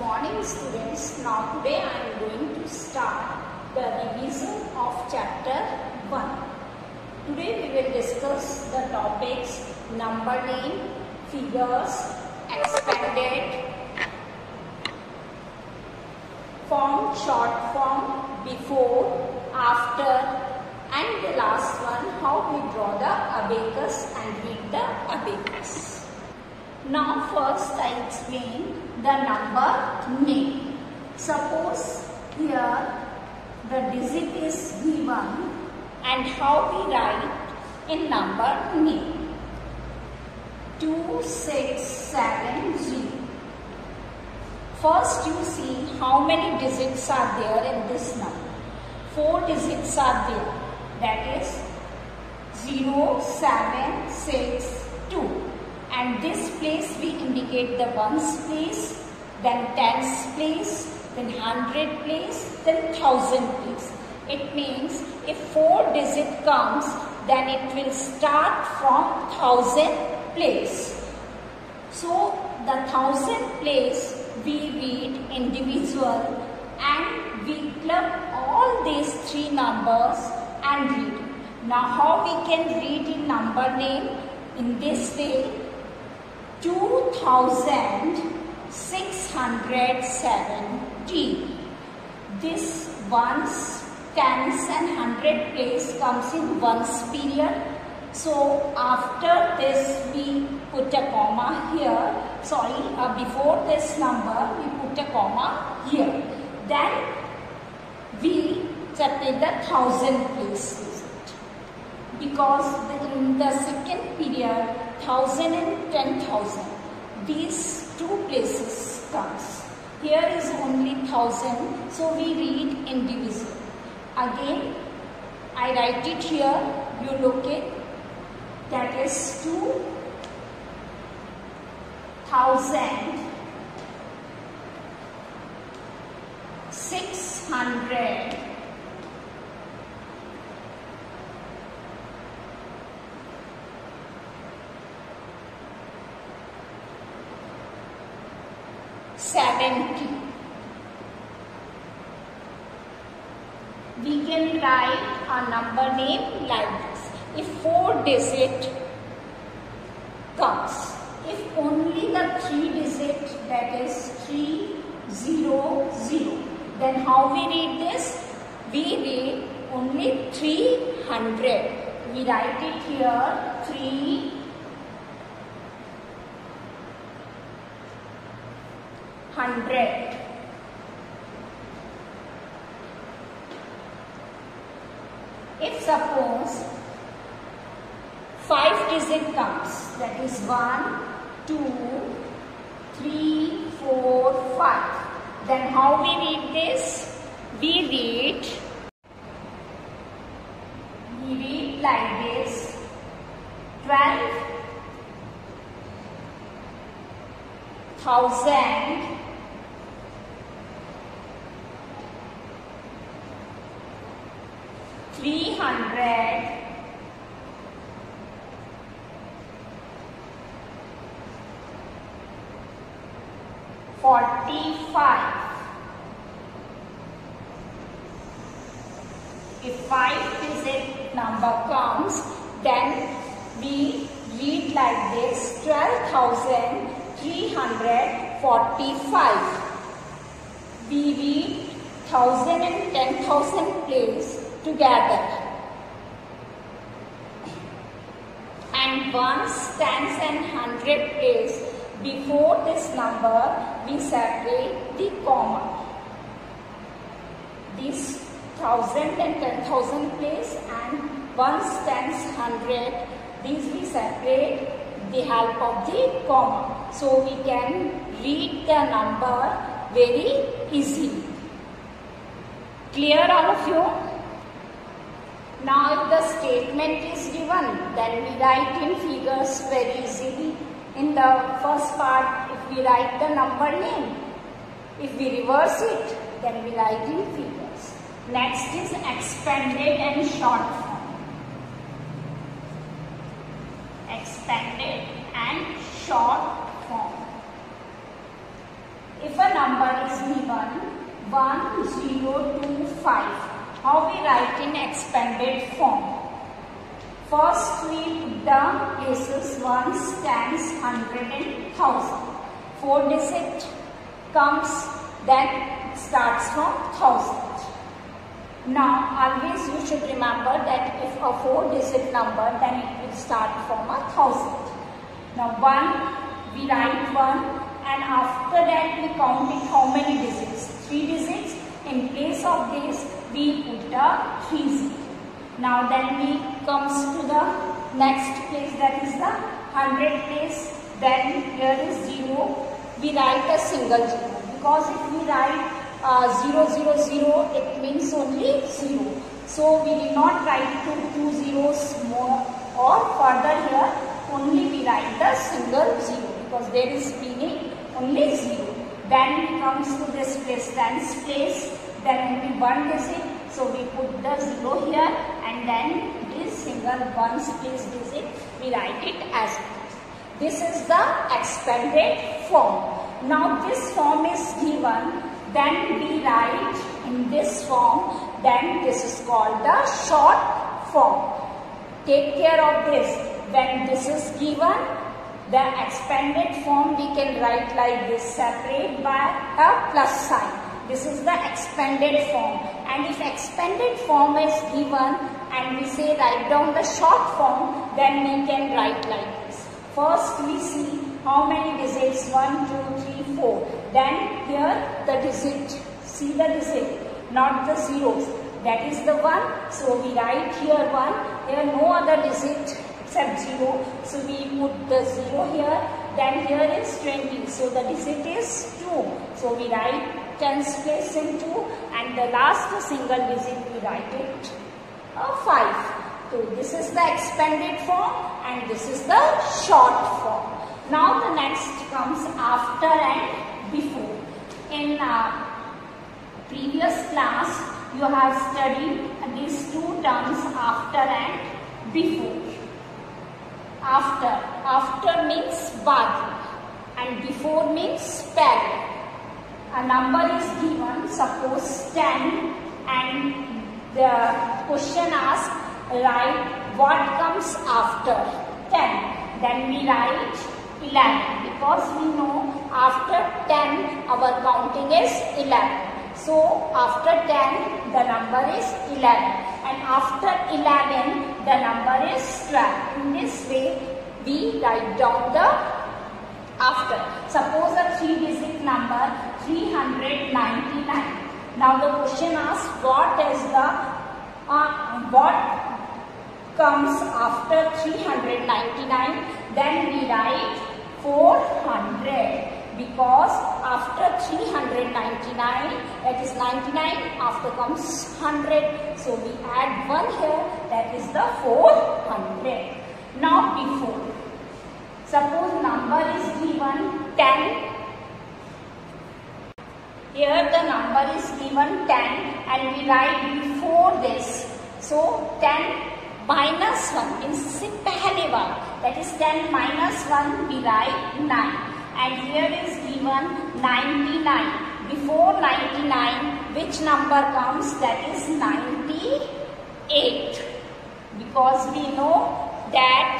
morning students. Now today I am going to start the revision of chapter 1. Today we will discuss the topics number name, figures, expanded, form, short form, before, after and the last one how we draw the abacus and read the abacus. Now first I explain the number name. Suppose here the digit is given and how we write in number name. 2670. First you see how many digits are there in this number. Four digits are there. That is 0, 7, 6, 2 and this place we indicate the ones place, then tens place, then hundred place, then thousand place. It means if four digit comes, then it will start from thousand place. So the thousand place we read individual and we club all these three numbers and read. Now how we can read in number name? In this way, 2670. This ones, tens and hundred place comes in ones period. So after this we put a comma here. Sorry, uh, before this number we put a comma here. Then we separate the thousand place because in the second period 1000 and 10,000. These two places comes. Here is only 1000 so we read indivisible. Again I write it here you look it that is 2000 600 can write a number name like this. If four digit comes, if only the three digit that is three zero zero, then how we read this? We read only three hundred. We write it here three hundred. If suppose five digit comes, that is one, two, three, four, five. Then how we read this? We read, we read like this, twelve thousand three hundred forty-five. If five digit number comes, then we read like this twelve thousand three hundred forty-five. We read thousand and ten thousand place together. And ones, tens and hundred place before this number we separate the comma. These thousand and ten thousand place and ones, tens, hundred these we separate the help of the comma. So we can read the number very easily. Clear all of you? Now if the statement is given, then we write in figures very easily. In the first part, if we write the number name, if we reverse it, then we write in figures. Next is expanded and short form. Expanded and short form. If a number is given 1025. How we write in expanded form? First we put the places ones, tens, hundred and thousand. Four digit comes then starts from thousand. Now always you should remember that if a four digit number then it will start from a thousand. Now one we write one and after that we count it how many digits? Three digits. In place of this we put the three. Now then we comes to the next place that is the hundred place. Then here is zero. We write a single zero because if we write uh, 0, 0, 0, it means only 0. So we did not write two, two zeros more or further here only we write the single 0 because there is meaning only 0. Then comes to this place, tens place, then only one digit. So we put the 0 here and then this single ones place digit we write it as. This is the expanded form. Now this form is given then we write in this form then this is called the short form take care of this when this is given the expanded form we can write like this separate by a plus sign this is the expanded form. And if expanded form is given and we say write down the short form then we can write like this. First we see how many digits? 1 2 3 4 then here the digit. See the digit not the zeros. That is the one. So we write here one. Here no other digit except zero. So we put the zero here. Then here is 20 so the digit is 2 so we write tens place in 2 and the last single digit we write it uh, 5 so this is the expanded form and this is the short form now the next comes after and before. In uh, previous class, you have studied these two terms after and before. After. After means bad and before means paired. A number is given, suppose 10 and the question asks, write what comes after 10. Then we write 11 because we know after 10 our counting is 11. So after 10 the number is 11 and after 11 the number is 12. In this way we write down the after. Suppose a 3 digit number 399. Now the question asks what is the uh, what comes after 399 then we write 400 because after 399 that is 99 after comes 100 so we add 1 here that is the 400 now before. Suppose number is given 10 here the number is given 10 and we write before this. So 10 minus 1 means pehle one that is 10 minus 1 we write 9 and here is given 99 before 99 which number comes? That is 98 because we know that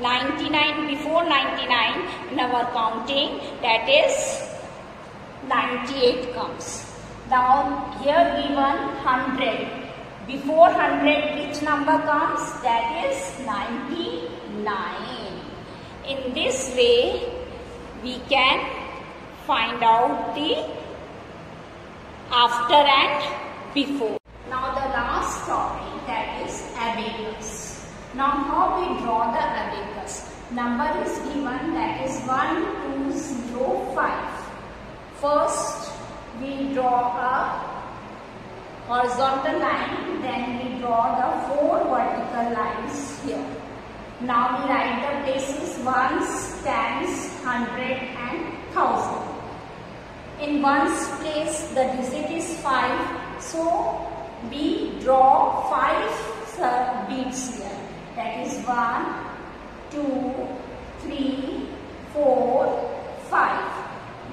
99 before 99 in our counting that is 98 comes. Now here given 100 before 100 which number comes? That is 99 in this way we can find out the after and before. Now the last topic that is abacus. Now how we draw the abacus? Number is given that is 1205 first we draw a horizontal line then we draw the four vertical lines here. Now we write the places ones tens hundred and thousand. In ones place the digit is 5 so we draw 5 beads here. That is 1 2 3 4 5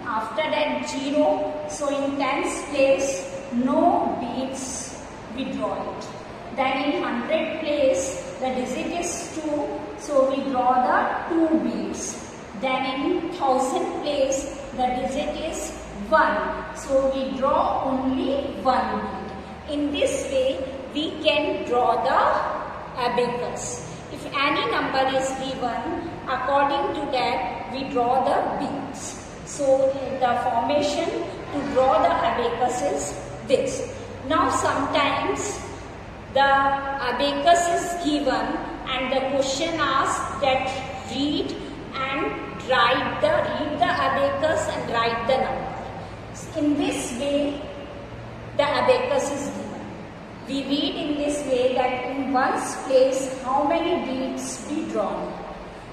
After that 0. So in tens place no beads we draw it. Then in hundred place the digit is 2. So we draw the 2 beads. Then in thousand place the digit is 1. So we draw only 1 bead. In this way we can draw the abacus. If any number is given, according to that we draw the beads. So the formation to draw the abacus is this. Now sometimes the abacus is given and the question asks that read and write the read the abacus and write the number. In this way the abacus is given. We read in this way that in one's place how many beads be drawn.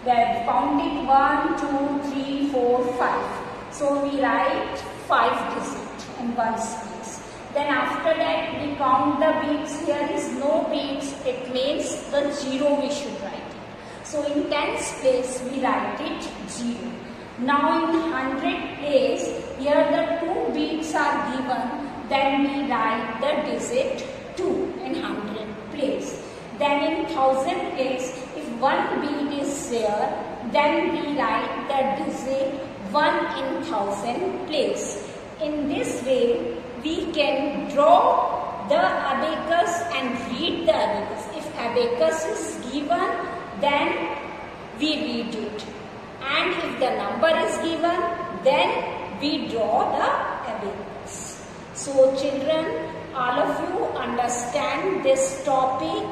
We have found it 1, 2, 3, 4, 5. So we write 5 digits in 1 place. Then after that we count the beads. Here is no beads. It means the 0 we should write it. So in tens place we write it 0. Now in hundred place, here the two beads are given, then we write the digit 2 in hundred place. Then in thousand place, if one bead is there, then we write the digit 1 in thousand place. In this way, we can draw the abacus and read the abacus. If abacus is given, then we read it. And if the number is given, then we draw the abacus. So children, all of you understand this topic.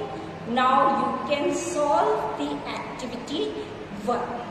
Now you can solve the activity 1.